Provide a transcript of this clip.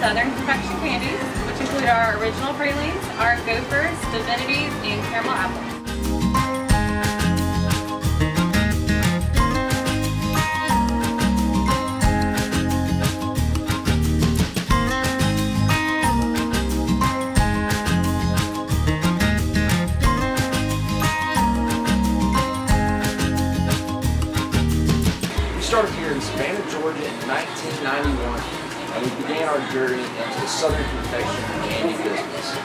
and confection candies, which include our original pralines, our gophers, divinities, and caramel apples. We started here in Savannah, Georgia in 1991, and we began our journey into the Southern confection candy business.